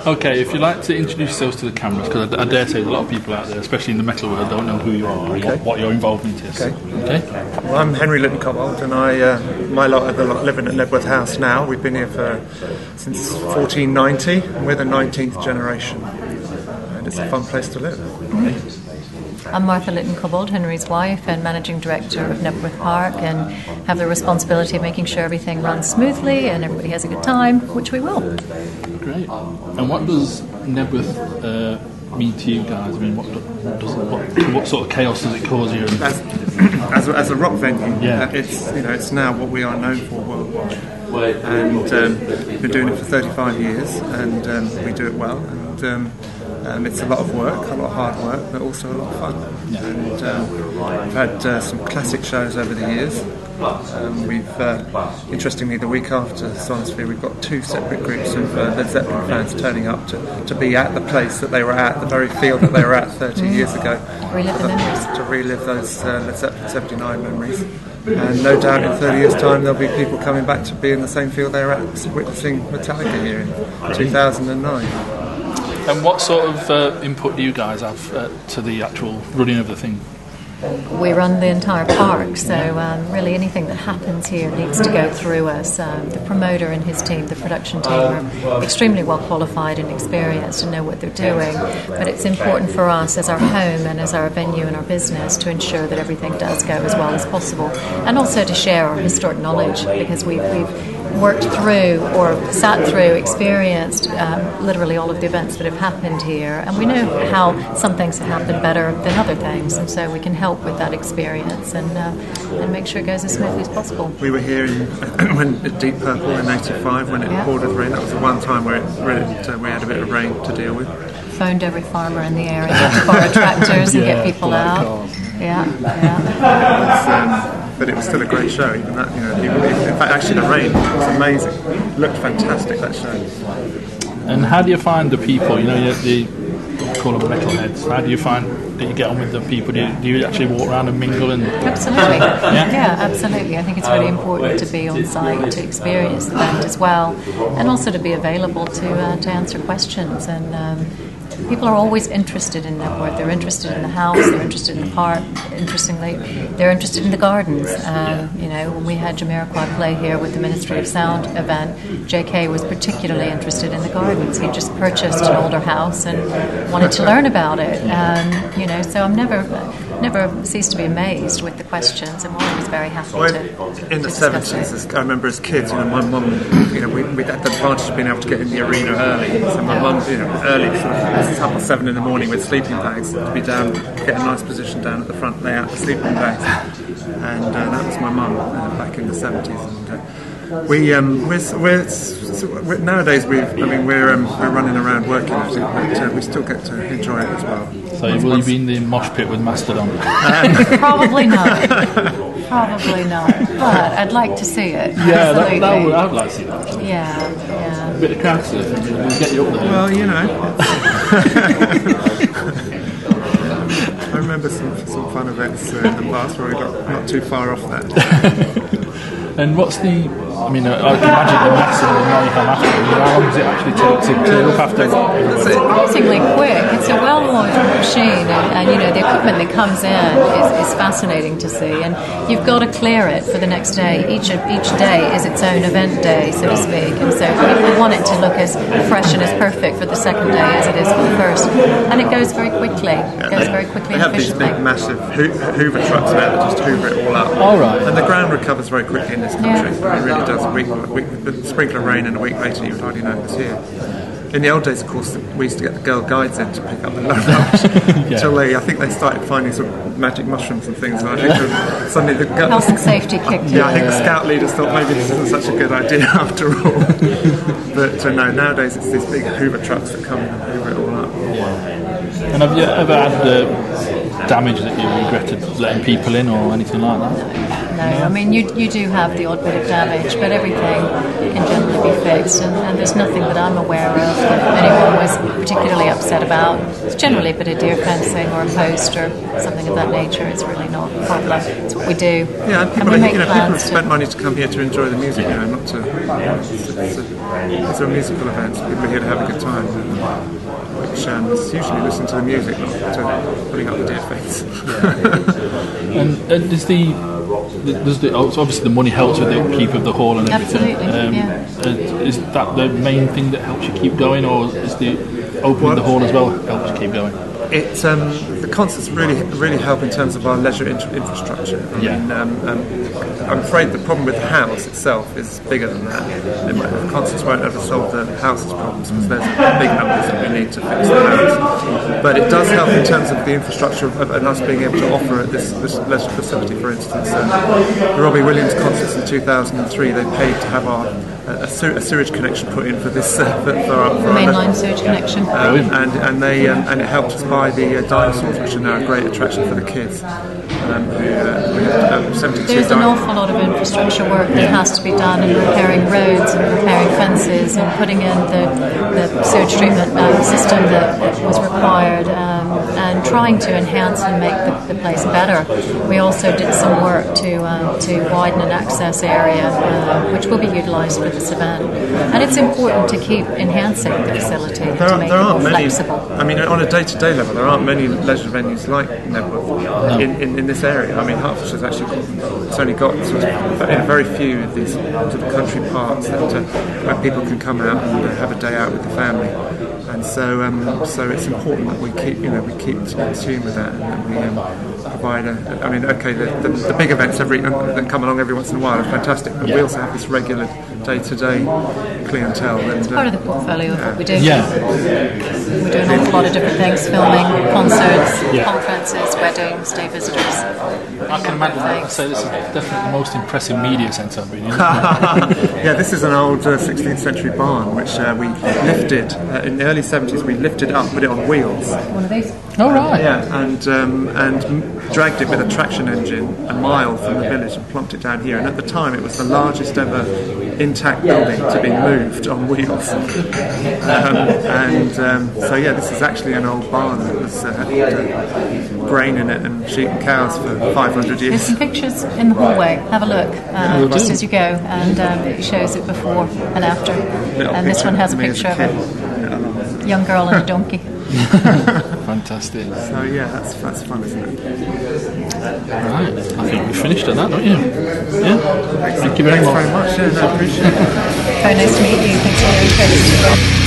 Okay, if you'd like to introduce yourselves to the cameras, because I, I, dare say a lot of people out there, especially in the metal world, don't know who you are okay. what, what, your involvement is. Okay. okay? Well, I'm Henry Lytton Cobbold, and I, uh, my lot are the lot living at Knebworth House now. We've been here for since 1490, and we're the 19th generation, and it's a fun place to live. I'm Martha Lytton Cobbold, Henry's wife and managing director of Knebworth Park, and have the responsibility of making sure everything runs smoothly and everybody has a good time, which we will. Great. And what does Knebworth uh, mean to you guys? I mean, what, does, what, what, sort of chaos does it cause here? As, as, a, as a rock venue, yeah. Uh, it's you know it's now what we are known for worldwide, and um, we've been doing it for 35 years, and um, we do it well. And, um, um, it's a lot of work, a lot of hard work, but also a lot of fun. Yeah. And um, we've had uh, some classic shows over the years. Um, we've, uh, interestingly, the week after Sonisphere, we've got two separate groups of uh, Led Zeppelin fans turning up to, to be at the place that they were at, the very field that they were at 30 Mm. years ago. Relive the memories. To relive those uh, Led Zeppelin 79 memories. And no doubt in 30 years' time there'll be people coming back to be in the same field they were at witnessing Metallica here in 2009. And what sort of uh, input do you guys have uh, to the actual running of the thing? We run the entire park, so um, really anything that happens here needs to go through us. Um, the promoter and his team, the production team, are extremely well qualified and experienced and know what they're doing. But it's important for us as our home and as our venue and our business to ensure that everything does go as well as possible, and also to share our historic knowledge because we've, we've worked through or sat through, experienced um, literally all of the events that have happened here, and we know how some things have happened better than other things, and so we can help with that experience and uh, and make sure it goes as smoothly as possible. We were here in, when Deep Purple in '85 when it Yeah. poured with rain. That was the one time where it really, uh, we had a bit of rain to deal with. Phoned every farmer in the area to borrow tractors and Yeah, get people out. cars. Yeah, yeah. But it was still a great show. Even that, you know, even, in fact, actually the rain was amazing. It looked fantastic that show. And how do you find the people? You know, you, you call them metalheads. How do you find that you get on with the people? Do you, do you actually walk around and mingle and Absolutely. Yeah? absolutely. I think it's really important to be on site to experience the band as well, and also to be available to uh, to answer questions. And um, people are always interested in Knebworth. They're interested in the house. They're interested in the park. Interestingly, they're interested in the gardens. Um, you know, when we had Jamiroquai play here with the Ministry of Sound event, J.K. was particularly interested in the gardens. He just purchased an older house and wanted to learn about it. Um, you know, so I'm never never cease to be amazed with the questions, and we're always very happy Well, to. in the seventies, I remember as kids, you know, my mum, you know, we, we had the advantage of being able to get in the arena early. So my mum, you know, early, sort of half past seven in the morning with sleeping bags to be down, get a nice position down at the front, lay out the sleeping bags, and uh, that was my mum uh, back in the seventies. And uh, we, um, we're, we're, we're nowadays we, I mean, we're um, we're running around working at it, but uh, we still get to enjoy it as well. so? Will you be in the mosh pit with Mastodon? Probably not. Probably not. But I'd like to see it. Yeah, that, that would, I would like to see that. actually. Yeah, yeah. A bit of crowd surfing, we'll get you up there. Well, you know. I remember some, some fun events uh, in the past where we got not too far off that. And what's the? I mean, uh, I can imagine the massive and mayhem after. I mean, how long does it actually take to clear up after? It's surprisingly quick. It's a well-oiled machine, and, and you know the equipment that comes in is, is fascinating to see. And you've got to clear it for the next day. Each each day is its own event day, so to speak. And so we, we want it to look as fresh and as perfect for the second day as it is for the first. And it goes very quickly. It goes very quickly They have these big, massive Hoover trucks now that just hoover it all up. All right. And the ground recovers very quickly in this country. Yeah. It does. A week, a week, the sprinkle of rain and a week later, you would hardly know it was here. In the old days, of course, we used to get the girl guides in to pick up the low rubbish. Until they, I think they started finding some magic mushrooms and things. And I think suddenly the gu- Health and safety kicked in. Yeah, I think the scout leaders thought maybe this isn't such a good idea after all. but uh, no, nowadays it's these big Hoover trucks that come and hoover it all up. And have you ever had the damage that you regretted letting people in or anything like that? No, I mean you you do have the odd bit of damage, but everything can generally be fixed, and, and there's nothing that I'm aware of that anyone was particularly upset about. It's generally a bit of deer fencing or a post or something of that nature. It's really not a problem. It's what we do. Yeah, and people, we are, make you know, people have spent money to come here to enjoy the music, you know, not to. It's, it's, a, it's a musical event. People are here to have a good time, which um, usually listen to the music, not to putting up the deer fence. And, and does the, the does the oh, so obviously the money helps with the keep of the hall and everything. Absolutely, yeah. uh, Is that the main thing that helps you keep going, or is the opening the hall as well helps you keep going? It um, the concerts really really help in terms of our leisure in- infrastructure. I Yeah. mean, um, um, I'm afraid the problem with the house itself is bigger than that. The concerts won't ever solve the house's problems because there's big numbers that we need to fix the house. But it does help in terms of the infrastructure of, and us being able to offer at this, this leisure facility. For instance, uh, the Robbie Williams concerts in 2003, they paid to have our a, a sewage connection put in for this uh, for, for our, for our Mainline sewage connection. um, and and they um, and it helped us buy the uh, dinosaurs, which are now a great attraction for the kids. Um, who, uh, um, 72 There's an awful lot of infrastructure work that has to be done in repairing roads and repairing fences and putting in the, the sewage treatment uh, system that was required um, and trying to enhance and make the, the place better. We also did some work to um, to widen an access area, uh, which will be utilised for this event. And it's important to keep enhancing the facility There, to are, make there it more aren't many. flexible. I mean, on a day-to-day level, there aren't many leisure venues like Knebworth in, in, in this area. I mean, Hertfordshire's actually it's only got sort of you know, very few of these sort of country parks that uh, where people can come out and uh, have a day out with the family. And so, um, so it's important that we keep, you know, we keep in tune with that, and that we um, provide a. I mean, okay, the, the, the big events every that come along every once in a while are fantastic, but we also have this regular day-to-day clientele. And, uh, Part of the portfolio of what we do. Yeah, We do an awful lot of different things filming, concerts, Yeah. conferences, weddings, day visitors. I can imagine. I'd say this is definitely the most impressive media centre I've been in. Yeah, this is an old uh, 16th century barn which uh, we lifted uh, in the early 70s. We lifted up, put it on wheels, One of these. All right. yeah, and um, and dragged it with a traction engine a mile from the village and plumped it down here. And at the time, it was the largest ever intact building to be moved on wheels. Um, and um, so yeah, this is actually an old barn that was uh, had uh, grain in it and sheep and cows for 500 There's some pictures in the hallway. Have a look uh, just as you go, and um, it shows it before and after. Little And this one has a of me as picture of a young girl and a donkey. Fantastic. So yeah, that's that's fun, isn't it? Right. I think we finished at that, don't you? Yeah. Thank you very Thanks much. very much. Yeah, no, appreciate it. Very nice to meet you. Thanks for your interest.